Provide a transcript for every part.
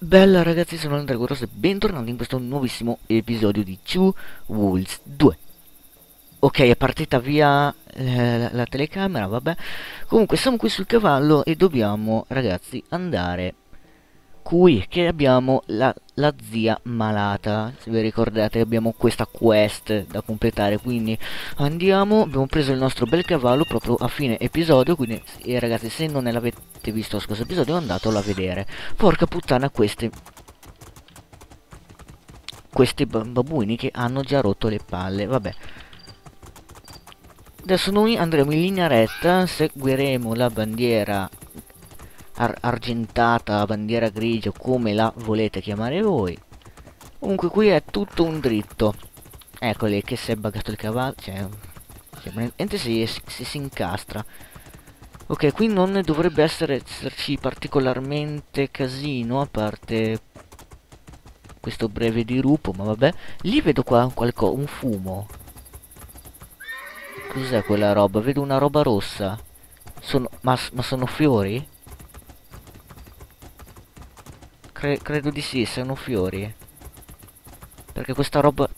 Bella ragazzi, sono Andrea Guerroso e bentornati in questo nuovissimo episodio di Two Wolves 2 Ok, è partita via eh, la telecamera, vabbè. Comunque siamo qui sul cavallo e dobbiamo, ragazzi, andare qui che abbiamo la, la, zia malata. Se vi ricordate abbiamo questa quest da completare quindi andiamo. Abbiamo preso il nostro bel cavallo proprio a fine episodio quindi eh, ragazzi se non l'avete visto lo scorso episodio andatelo a vedere. Porca puttana questi questi babuini che hanno già rotto le palle. Vabbè. Adesso noi andremo in linea retta seguiremo la bandiera ar argentata, bandiera grigia, come la volete chiamare voi. Comunque qui è tutto un dritto. Eccoli che si è buggato il cavallo, cioè, cioè si, si, si incastra. Ok, qui non dovrebbe esserci particolarmente casino, a parte questo breve dirupo, ma vabbè. Lì vedo qua qualcosa, un fumo. Cos'è quella roba? Vedo una roba rossa. Sono, ma, ma sono fiori? Cre credo di sì, sono fiori. Perché questa roba...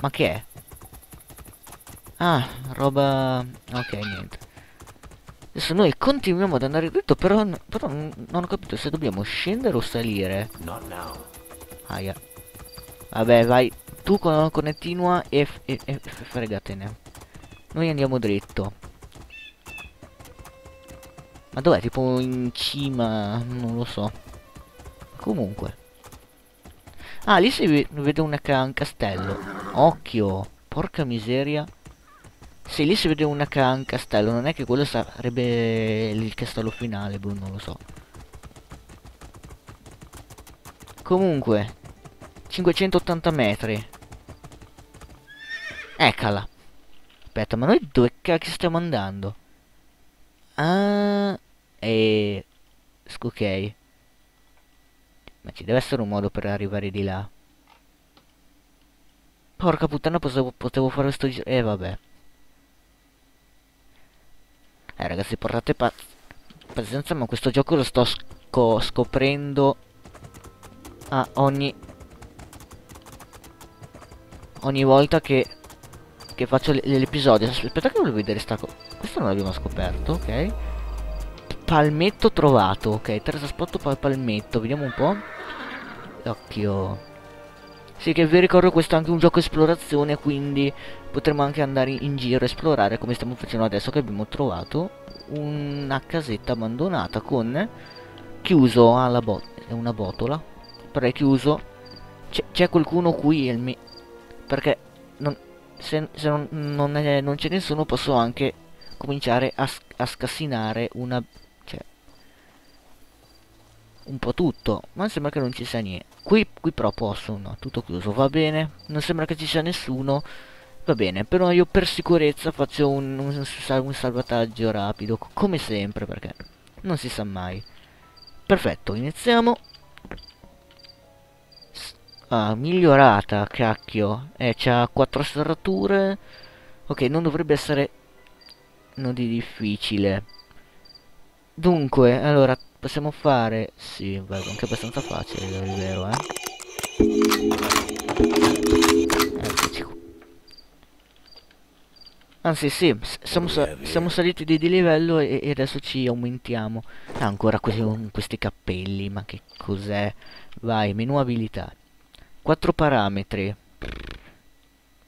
Ma che è? Ah, roba... Ok, niente. Adesso noi continuiamo ad andare dritto, però, però non ho capito se dobbiamo scendere o salire. Aia. Vabbè, vai. Tu continua e, e, e fregatene. Noi andiamo dritto. Ma dov'è? Tipo in cima, non lo so. Comunque. Ah, lì si vede un, un castello. Occhio. Porca miseria. Sì, lì si vede un, un castello. Non è che quello sarebbe il castello finale, boh, non lo so. Comunque. 580 metri. Eccola. Aspetta, ma noi dove cacchio stiamo andando? Ah, e... Ok. Ma ci deve essere un modo per arrivare di là. Porca puttana, potevo, potevo fare questo giro... Eh, vabbè. Eh, ragazzi, portate pa pazienza, ma questo gioco lo sto sco scoprendo a ogni... Ogni volta che... Che faccio l'episodio. Aspetta che volevo vedere sta cosa. Questo non l'abbiamo scoperto, ok. Palmetto trovato, ok. Trasporto pal palmetto, vediamo un po'. Occhio. Sì, che vi ricordo questo è anche un gioco esplorazione, quindi potremo anche andare in giro a esplorare come stiamo facendo adesso che abbiamo trovato una casetta abbandonata con chiuso alla botola, è una botola, però è chiuso. C'è qualcuno qui, perché non, se, se non, non, non c'è nessuno posso anche cominciare a, a scassinare una... un po' tutto, ma sembra che non ci sia niente. Qui, qui però posso, no, tutto chiuso, va bene, non sembra che ci sia nessuno, va bene, però io per sicurezza faccio un, un, un salvataggio rapido, come sempre, perché non si sa mai. Perfetto, iniziamo. Ah, migliorata, cacchio. Eh, c'ha quattro serrature. Ok, non dovrebbe essere non di difficile. Dunque, allora, possiamo fare... Sì, beh, anche abbastanza facile, è vero, eh. Eccoci qua. Anzi, sì, siamo, sa siamo saliti di, di livello e, e, adesso ci aumentiamo. Ah, ancora questi, questi cappelli, ma che cos'è? Vai, menu abilità. Quattro parametri.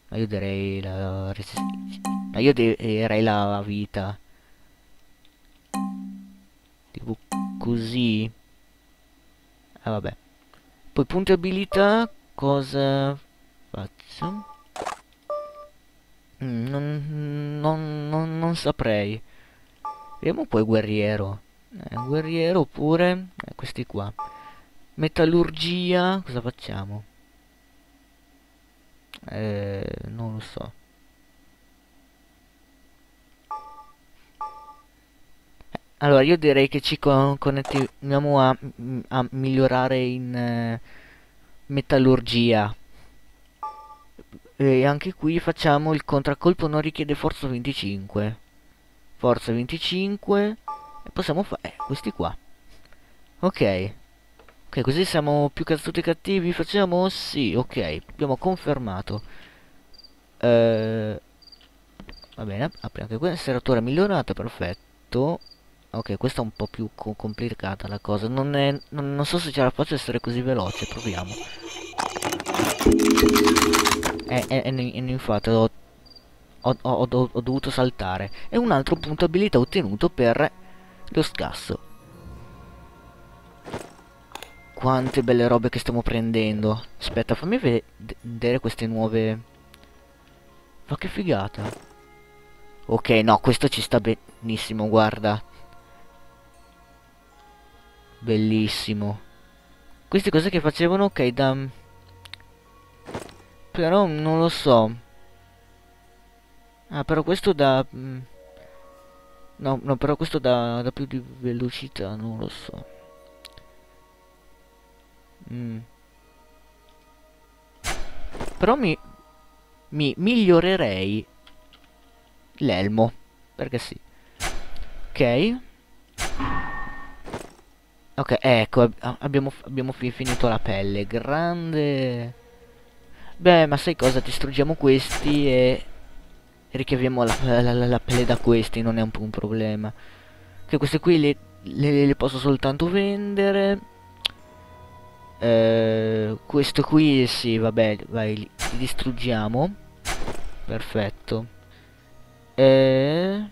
Ma io direi la resistenza. Ma io direi la vita. Tipo così. Ah vabbè. Poi punti abilità. Cosa faccio? Mm, non, non, non, non saprei. Vediamo poi guerriero. Eh, guerriero oppure eh, questi qua. Metallurgia. Cosa facciamo? Eh, non lo so. Allora, io direi che ci con connettiamo a, a, migliorare in eh, metallurgia. E anche qui facciamo il contraccolpo non richiede forza 25. Forza 25. E possiamo fare eh, questi qua. Ok. Ok, così siamo più cazzuti cattivi. Facciamo? Sì, ok. Abbiamo confermato. Eh, va bene, apriamo anche questa. Serratura migliorata, perfetto. Ok, questa è un po' più co complicata la cosa. Non, è, non, non, so se ce la faccio essere così veloce. Proviamo. E eh, eh, infatti ho, ho, ho, ho dovuto saltare. E un altro punto abilità ottenuto per lo scasso. Quante belle robe che stiamo prendendo. Aspetta, fammi vedere queste nuove... Ma che figata. Ok, no, questo ci sta benissimo, guarda. Bellissimo. Queste cose che facevano, ok, da... Però non lo so. Ah, però questo da... Mm, no, no, però questo da, da più di velocità, non lo so. Mm. Però mi, mi migliorerei l'elmo. Perché sì. Ok. Ok, ecco, abbiamo, abbiamo finito la pelle. Grande. Beh, ma sai cosa? Distruggiamo questi e richiamiamo la, la, la, la, pelle da questi, non è un, un problema. Che queste qui le, le, le posso soltanto vendere. Eh, questo qui sì, vabbè, vai, li, distruggiamo. Perfetto. Eh,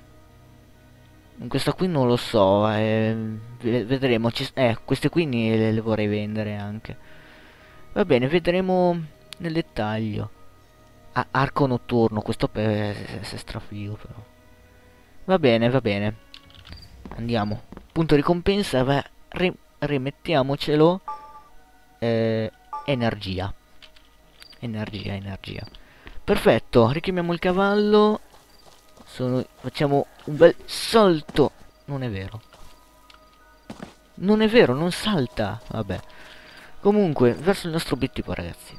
questa qui non lo so, eh, vedremo. Ci, eh, queste qui le, le vorrei vendere anche. Va bene, vedremo nel dettaglio. Ah, arco notturno, questo per, è strafigo però. Va bene, va bene. Andiamo. Punto ricompensa, va, ri, rimettiamocelo eh, energia. Energia, energia. Perfetto, richiamiamo il cavallo. Sono, facciamo un bel salto. Non è vero. Non è vero, non salta. Vabbè. Comunque, verso il nostro obiettivo, ragazzi.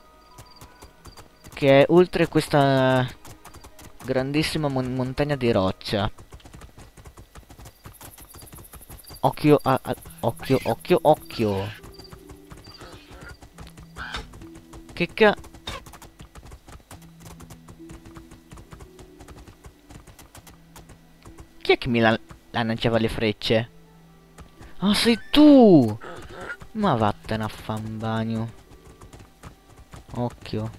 Che è oltre questa grandissima mon montagna di roccia. Occhio, a, a, occhio, occhio, occhio. Che ca... Chi è che mi la lanciava le frecce? Ah, sei tu! Ma vattene a fan bagno. Occhio.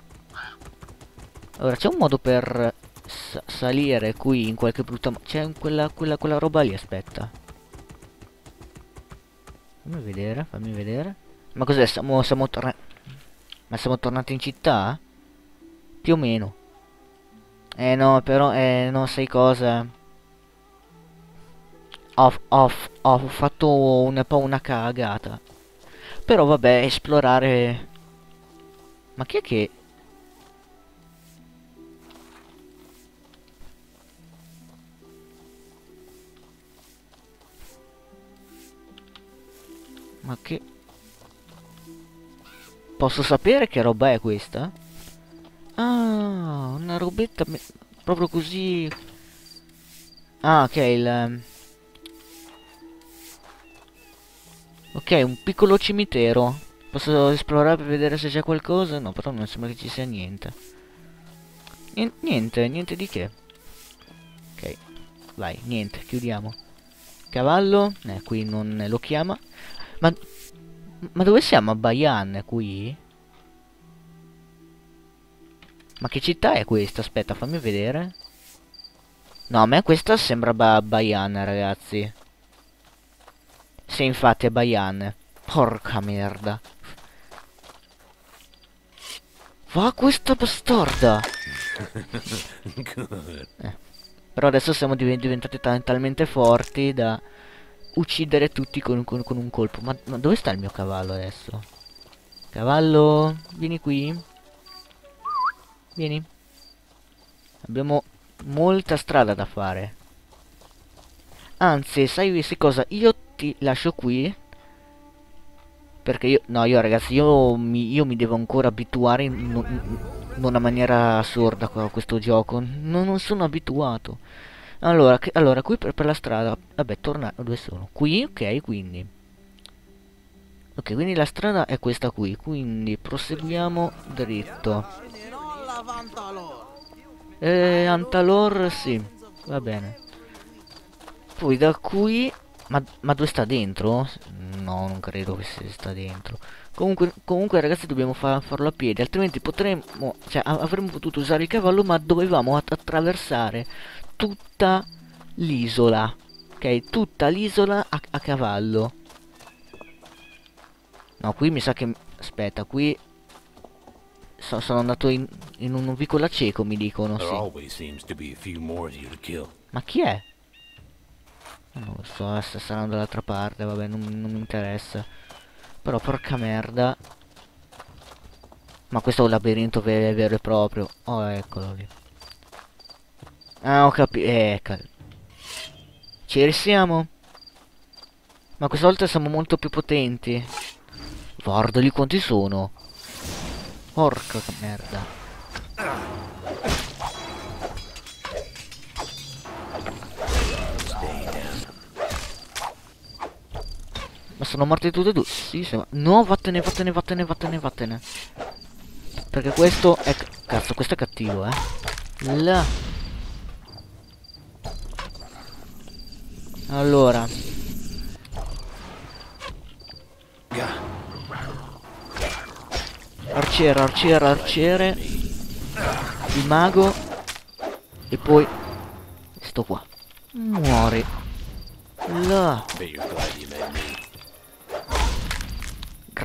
Allora, c'è un modo per salire qui in qualche brutta... C'è quella, quella, quella roba lì, aspetta. Fammi vedere, fammi vedere. Ma cos'è? Siamo, siamo tornati... Ma siamo tornati in città? Più o meno. Eh no, però, eh no, sai cosa? Ho, ho, ho fatto un po' una cagata. Però vabbè, esplorare... Ma chi è che... Ma che... Posso sapere che roba è questa? Ah, una robetta proprio così... Ah, ok, il... ok, un piccolo cimitero. Posso esplorare per vedere se c'è qualcosa? No, però non sembra che ci sia niente. Niente, niente di che. Ok, vai, niente, chiudiamo. Cavallo, eh, qui non lo chiama. Ma ma dove siamo? A Bayan qui? Ma che città è questa? Aspetta, fammi vedere. No, a me questa sembra ba Bayan, ragazzi. Sì, infatti è Bayan. Porca merda. Va questa bastarda! eh. Però adesso siamo diventati talmente forti da uccidere tutti con, con, con un colpo. Ma, ma, dove sta il mio cavallo adesso? Cavallo, vieni qui. Vieni. Abbiamo molta strada da fare. Anzi, sai, sai cosa? Io ti lascio qui. Perché io... No, io ragazzi, io mi, io mi devo ancora abituare in, in, una maniera assurda a questo gioco. Non, non sono abituato. Allora, che, allora qui per, per, la strada, vabbè, torna dove sono? Qui, ok, quindi. Ok, quindi la strada è questa qui, quindi proseguiamo dritto. Eh, Antalor, sì, va bene. Poi da qui... Ma, ma dove sta dentro? No, non credo che si sta dentro. Comunque, comunque ragazzi dobbiamo fa farlo a piedi, altrimenti potremmo... Cioè, avremmo potuto usare il cavallo, ma dovevamo attraversare tutta l'isola. Ok, tutta l'isola a, a cavallo. No, qui mi sa che... Aspetta, qui... So, sono andato in, in un vicolo cieco, mi dicono, sì. Ma chi è? Non lo so, se saranno dall'altra parte, vabbè, non, non mi interessa. Però, porca merda. Ma questo è un labirinto vero, vero e proprio. Oh, eccolo lì. Ah, ho capito. Ecco. Ci risiamo? Ma questa volta siamo molto più potenti. Guardali quanti sono. Porca merda. Sono morti tutti e due? Sì, sì. No, vattene, vattene, vattene, vattene, vattene. Perché questo è... Cazzo, questo è cattivo, eh. Là. Allora. Arciere, arciere, arciere. Il mago. E poi... Sto qua. Muori. Là.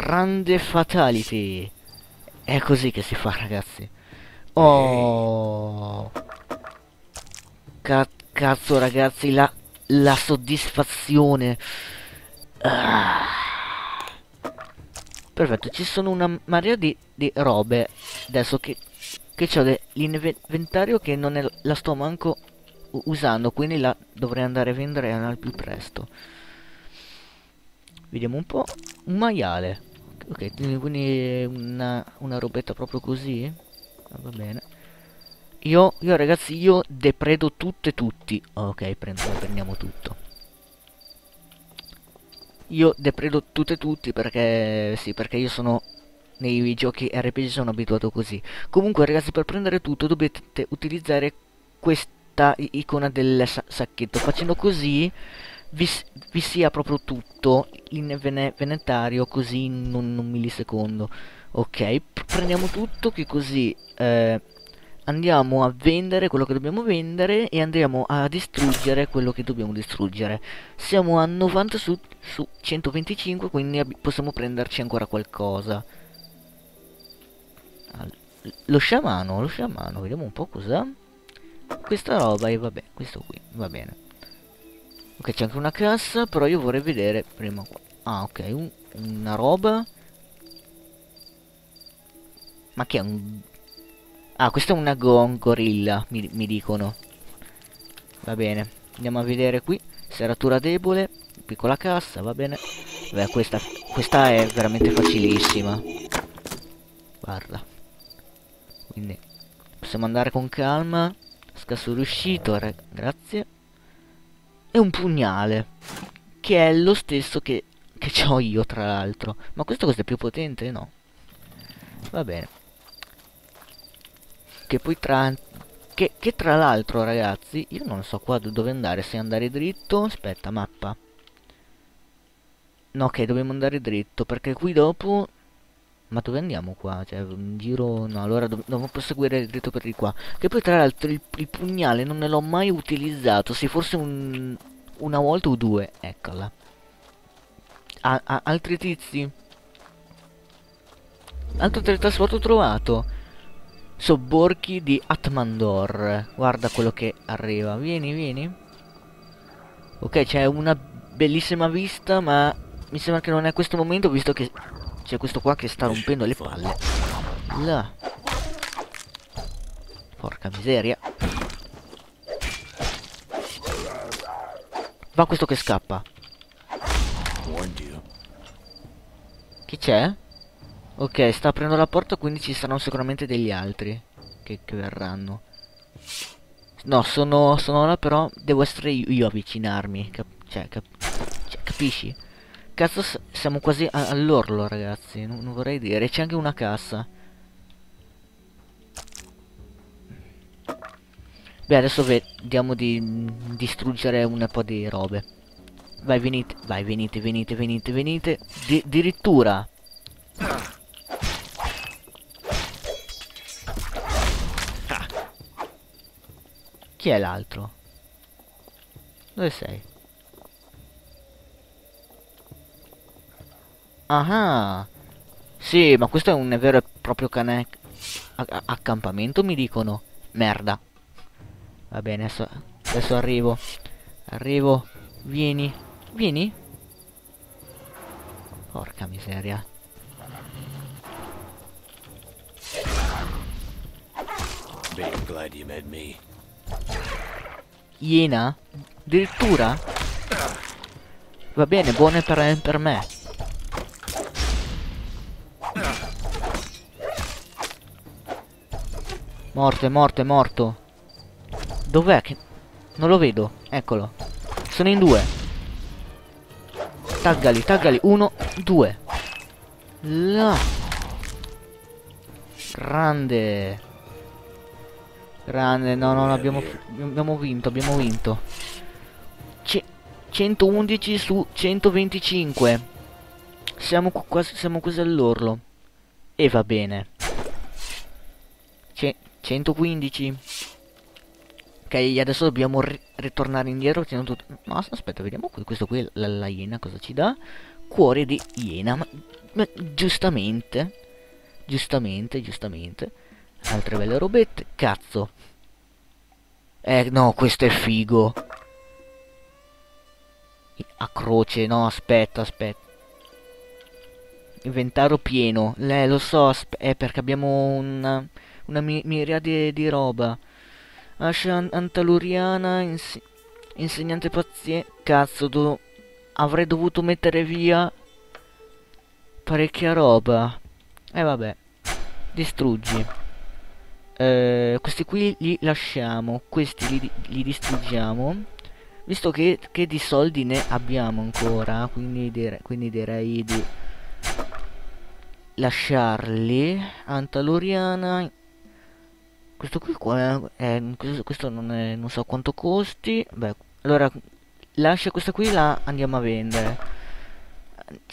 Grande fatality. È così che si fa, ragazzi. Oh. Ca cazzo, ragazzi, la, la soddisfazione. Ah. Perfetto, ci sono una marea di, di robe. Adesso che, che ho l'inventario che non è, la sto manco usando, quindi la dovrei andare a vendere al più presto. Vediamo un po'. Un maiale. Ok, quindi una, una robetta proprio così. Ah, va bene. Io, io ragazzi, io depredo tutto e tutti. Ok, prendo, prendiamo tutto. Io depredo tutto e tutti perché... Sì, perché io sono... Nei giochi RPG sono abituato così. Comunque ragazzi, per prendere tutto dovete utilizzare questa icona del sa sacchetto. Facendo così vi, vi sia proprio tutto in venetario così in un, un millisecondo ok? Prendiamo tutto che così eh, andiamo a vendere quello che dobbiamo vendere e andiamo a distruggere quello che dobbiamo distruggere. Siamo a 90 su, su 125 quindi possiamo prenderci ancora qualcosa. Lo sciamano lo sciamano vediamo un po' cos'è questa roba e vabbè questo qui va bene Ok, c'è anche una cassa, però io vorrei vedere prima qua. Ah, ok, un, una roba. Ma che è un... Ah, questa è una gon gorilla, mi, mi dicono. Va bene, andiamo a vedere qui. Serratura debole, piccola cassa, va bene. Beh, questa, questa è veramente facilissima. Guarda. Quindi, possiamo andare con calma. Scasso riuscito, grazie e un pugnale che è lo stesso che, che ho io tra l'altro. Ma questo questo è più potente? no. Va bene. Che poi tra che, che tra l'altro ragazzi io non so qua dove andare se andare dritto aspetta mappa. No ok dobbiamo andare dritto perché qui dopo ma dove andiamo qua? Cioè, un giro... No, allora dobbiamo proseguire dritto per di qua. Che poi, tra l'altro, il, il, pugnale non ne l'ho mai utilizzato. Sì, forse un... una volta o due. Eccola. Ah, ah, altri tizi? Altro teletrasporto trovato. Sobborchi di Atmandor. Guarda quello che arriva. Vieni, vieni. Ok, c'è una bellissima vista, ma mi sembra che non è questo momento, visto che c'è questo qua che sta rompendo le palle. Là. Porca miseria. Va questo che scappa. Chi c'è? Ok, sta aprendo la porta, quindi ci saranno sicuramente degli altri che, che verranno. No, sono, sono là, però devo essere io, io avvicinarmi. Cap cioè, cap cioè, capisci? Cazzo siamo quasi all'orlo, ragazzi. Non, non vorrei dire. C'è anche una cassa. Beh, adesso vediamo di distruggere un po' di robe. Vai, venite, vai, venite, venite, venite, venite. Di addirittura. Chi è l'altro? Dove sei? Ah, sì, ma questo è un vero e proprio cane accampamento, mi dicono. Merda. Va bene, adesso, adesso arrivo. Arrivo. Vieni. Vieni. Porca miseria. Iena? Addirittura? Va bene, buone per, per me. Morto, è morto, è morto. Dov'è che... Non lo vedo. Eccolo. Sono in due. Taggali, taggali. Uno, due. Là. Grande. Grande. No, no, no abbiamo, abbiamo vinto, abbiamo vinto. C 111 su 125. Siamo quasi, siamo quasi all'orlo. E va bene. C 115 Ok adesso dobbiamo ri ritornare indietro tutto... No aspetta vediamo qui Questo qui la, la iena cosa ci dà? Cuore di iena ma, ma giustamente Giustamente giustamente Altre belle robette Cazzo. Eh no questo è figo. A croce no aspetta aspetta. Inventario pieno Lei lo so è perché abbiamo una una mi miriade di roba. Ascia Antaluriana, ins insegnante paziente. Cazzo, do avrei dovuto mettere via parecchia roba. E eh, vabbè, distruggi. Eh, questi qui li lasciamo, questi li, li distruggiamo. Visto che, che, di soldi ne abbiamo ancora, quindi, dire, quindi direi di lasciarli. Antaluriana, questo qui qua è, questo, questo non, è, non so quanto costi. Beh allora lascia questa qui la andiamo a vendere.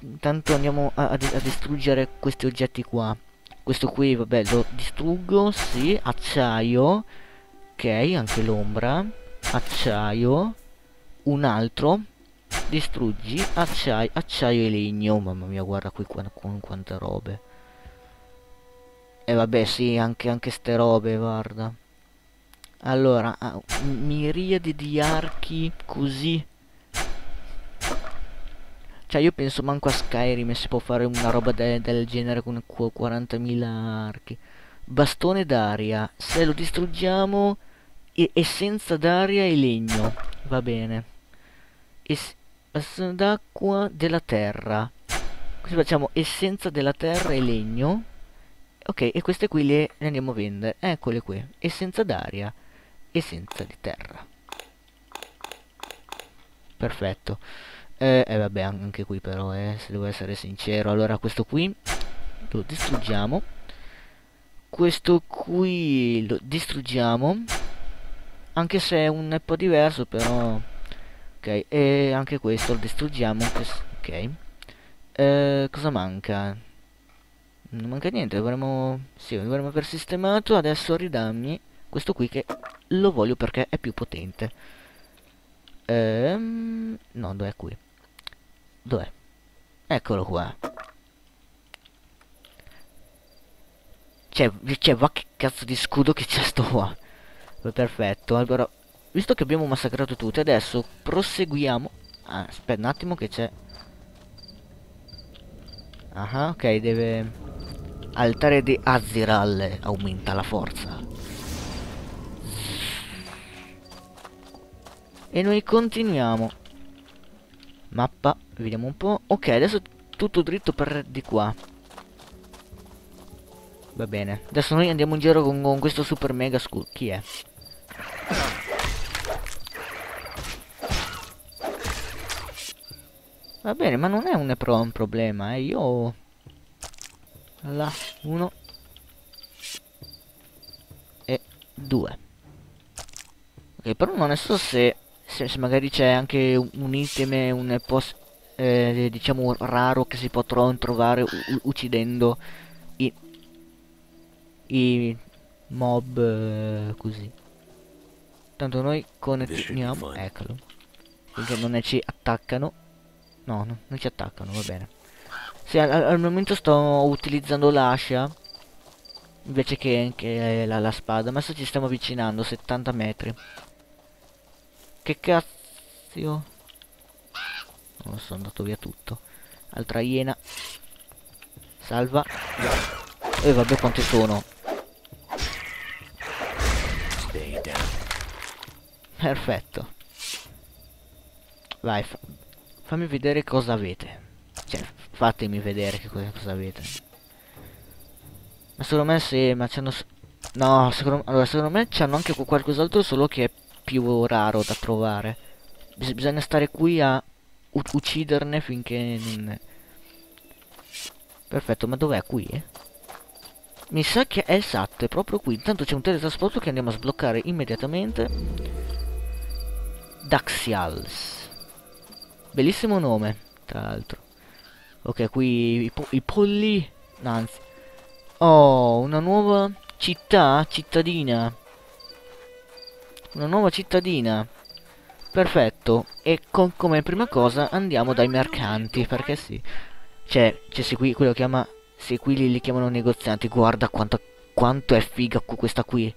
Intanto andiamo a, a, a distruggere questi oggetti qua. Questo qui vabbè lo distruggo sì. Acciaio ok anche l'ombra. Acciaio. Un altro. Distruggi acciaio acciaio e legno. Mamma mia guarda qui qua, con quante robe e vabbè sì, anche, anche ste robe, guarda. Allora, ah, miriadi di archi così. Cioè io penso manco a Skyrim si può fare una roba de del genere con 40.000 archi. Bastone d'aria. Se lo distruggiamo e essenza d'aria e legno. Va bene. Es bastone d'acqua della terra. Così facciamo essenza della terra e legno. Ok, e queste qui le, andiamo a vendere. Eccole qui. Essenza d'aria e senza di terra. Perfetto. E eh, eh, vabbè, anche qui però, eh, se devo essere sincero. Allora, questo qui lo distruggiamo. Questo qui lo distruggiamo. Anche se è un po' diverso, però... Ok, e anche questo lo distruggiamo. Ok. Eh, cosa manca? Non manca niente dovremmo sì dovremmo aver sistemato adesso ridammi questo qui che lo voglio perché è più potente. Ehm, no dov'è qui? Dov'è? Eccolo qua. C'è c'è va che cazzo di scudo che c'è sto qua. Perfetto allora visto che abbiamo massacrato tutti adesso proseguiamo. Ah, aspetta un attimo che c'è. Ah ok deve Altare di Aziral aumenta la forza. E noi continuiamo. Mappa, vediamo un po'. Ok, adesso tutto dritto per di qua. Va bene. Adesso noi andiamo in giro con, con questo super mega school. Chi è? Va bene, ma non è un, pro un problema, eh. Io... Là, uno. E due. Ok, però non so se, se, se magari c'è anche un, item, un post, eh, diciamo, raro che si può tro trovare uccidendo i, i mob eh, così. Tanto noi continuiamo, eccolo. Finché non ci attaccano. No, no, non ci attaccano, va bene. Sì, al, al momento sto utilizzando l'ascia invece che, che la, la, spada. Ma adesso ci stiamo avvicinando, 70 metri. Che cazzo? Non lo so, è andato via tutto. Altra iena. Salva. E vabbè quanti sono. Perfetto. Vai, fa fammi vedere cosa avete. Cioè, fatemi vedere che cosa, avete. Ma secondo me sì, ma c'hanno... No, secondo, allora, secondo me c'hanno anche qualcos'altro solo che è più raro da trovare. Bis bisogna stare qui a ucciderne finché non... Perfetto, ma dov'è qui? Eh? Mi sa che è esatto, è proprio qui. Intanto c'è un teletrasporto che andiamo a sbloccare immediatamente. Daxials. Bellissimo nome, tra l'altro. Ok, qui i, po i polli... Anzi. Oh, una nuova città, cittadina. Una nuova cittadina. Perfetto. E con, come prima cosa andiamo dai mercanti, perché sì. Cioè, cioè se qui quello chiama... Se qui li, li chiamano negozianti, guarda quanto, quanto è figa questa qui.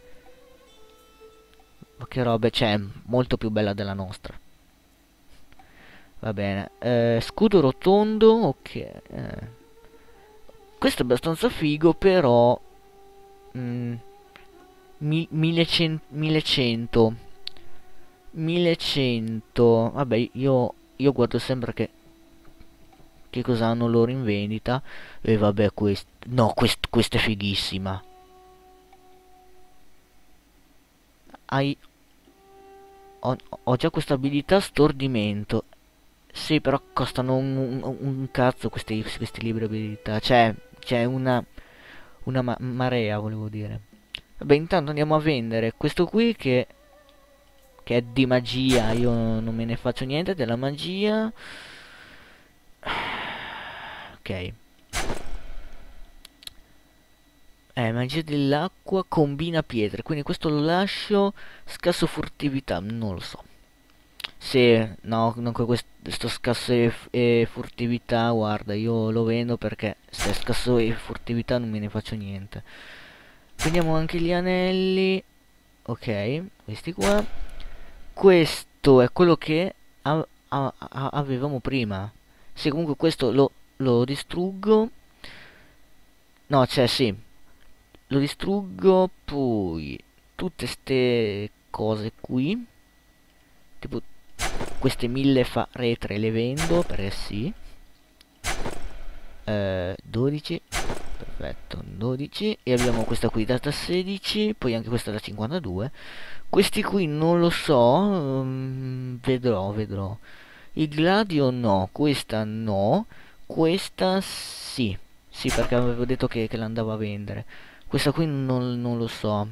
Ma che roba, cioè, molto più bella della nostra. Va bene. Eh, scudo rotondo, ok. Eh. Questo è abbastanza figo, però... Mm, 1100 1100 1100 vabbè io, io guardo sempre che che cosa hanno loro in vendita e vabbè questo no quest, questa è fighissima hai ho, ho già questa abilità stordimento sì però costano un, un, un cazzo questi, questi libri abilità cioè c'è una una ma marea volevo dire Vabbè, intanto andiamo a vendere questo qui che, che è di magia. Io non me ne faccio niente della magia. Ok. Eh, magia dell'acqua combina pietre. Quindi questo lo lascio. Scasso furtività, non lo so. Se, no, non con questo scasso e, e, furtività, guarda, io lo vendo perché se scasso e furtività non me ne faccio niente. Prendiamo anche gli anelli. Ok, questi qua. Questo è quello che avevamo prima. Sì, comunque questo lo, lo distruggo. No, cioè sì. Lo distruggo, poi tutte ste cose qui. Tipo queste mille fa retre le vendo, perché sì. Eh, 12 perfetto 12 e abbiamo questa qui data 16 poi anche questa da 52 questi qui non lo so um, vedrò vedrò. Il gladio no questa no questa sì. Sì perché avevo detto che, che l'andavo a vendere. Questa qui non, non, lo so.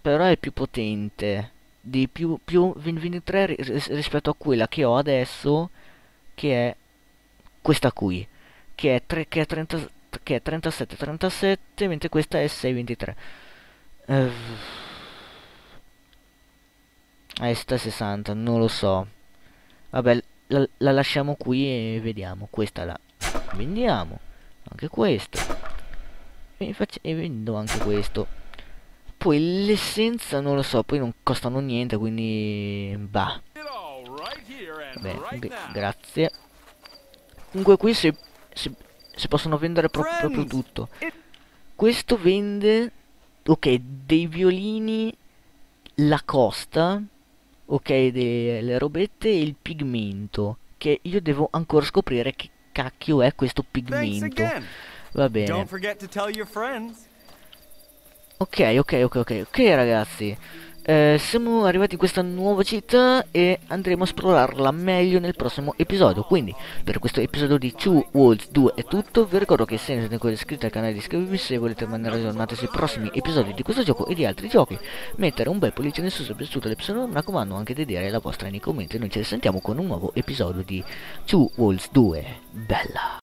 Però è più potente di più, più 23 rispetto a quella che ho adesso che è questa qui che è, 3, che è, 30, che è 37 37 mentre questa è 623 eh, eh sta 60 non lo so. Vabbè la, la, lasciamo qui e vediamo. Questa la vendiamo. Anche questo. E, e vendo anche questo poi l'essenza non lo so poi non costano niente quindi bah Beh, grazie comunque qui se si, si possono vendere pro proprio tutto. Questo vende, ok, dei violini, la costa, ok, delle robette e il pigmento. Che io devo ancora scoprire che cacchio è questo pigmento. Va bene. Ok, ok, ok, ok, ok ragazzi. eh, siamo arrivati in questa nuova città e andremo a esplorarla meglio nel prossimo episodio. Quindi, per questo episodio di Two Worlds 2 è tutto. Vi ricordo che se non siete ancora iscritti al canale iscrivetevi se volete rimanere aggiornati sui prossimi episodi di questo gioco e di altri giochi. Mettere un bel pollice in su se vi è piaciuto l'episodio, mi raccomando anche di dire la vostra nei commenti. Noi ci risentiamo con un nuovo episodio di Two Worlds 2. Bella!